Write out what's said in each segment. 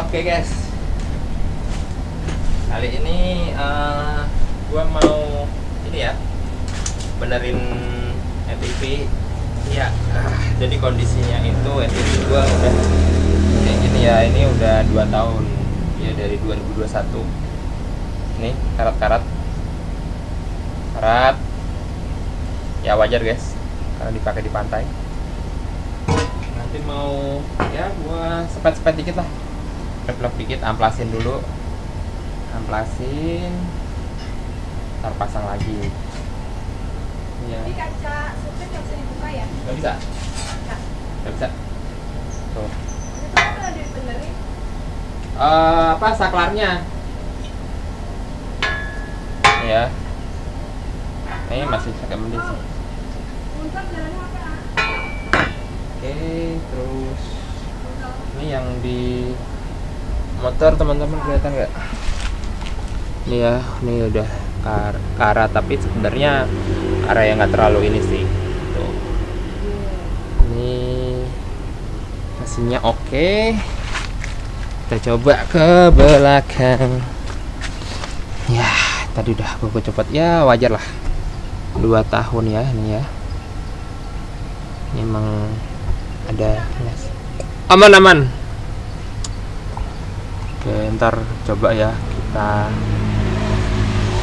Oke guys, kali ini uh, gua mau ini ya benerin MPV. Ya, ah, jadi kondisinya itu MPV gua udah kayak gini ya. Ini udah 2 tahun ya dari 2021. Nih karat-karat, karat. Ya wajar guys, karena dipakai di pantai. Nanti mau ya gua sepet-sepet dikit lah vlog dikit amplasin dulu. Amplasin ntar pasang lagi. Ya Ini kaca supir nggak bisa dibuka ya? nggak bisa. Nggak. nggak bisa. Tuh. Eh, apa saklarnya? Ya ini masih pakai mending sih. Apa? oke terus ini yang di motor teman-teman kelihatan nggak? Ini ya ini udah kar kara tapi sebenarnya arah yang nggak terlalu ini sih. Tuh. Ini mesinnya oke. Kita coba ke belakang. Ya tadi udah gue cepet ya wajar lah. Dua tahun ya ini ya. Ini emang ada aman aman ntar coba ya kita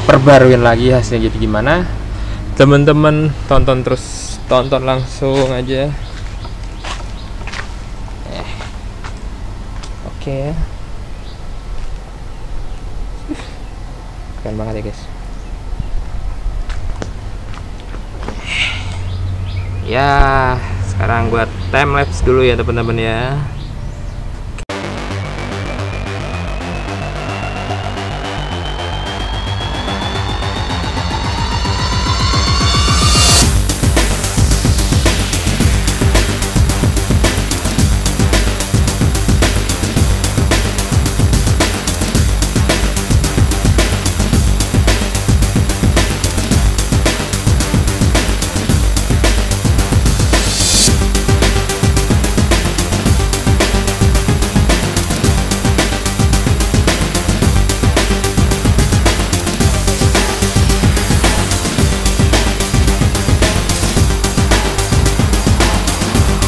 perbaruin lagi hasilnya jadi gimana. Teman-teman tonton terus tonton langsung aja eh. oke ya. Keren banget ya guys. Ya sekarang buat time lapse dulu ya teman-teman ya